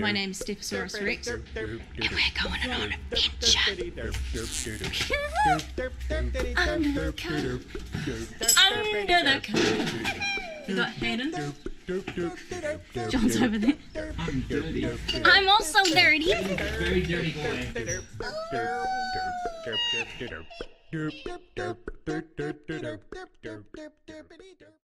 My name's Stephasaurus Rex, and we're going on an adventure. Under the coat. Under the coat. We got Hayden. John's over there. I'm dirty. I'm also dirty. Very dirty boy.